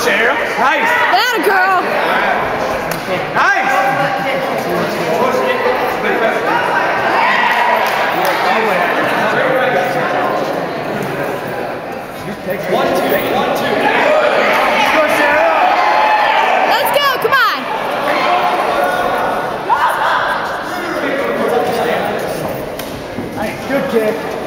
Cheryl. Nice. That a girl. Nice. One, two, one, two. Let's go. Come on. Good kick.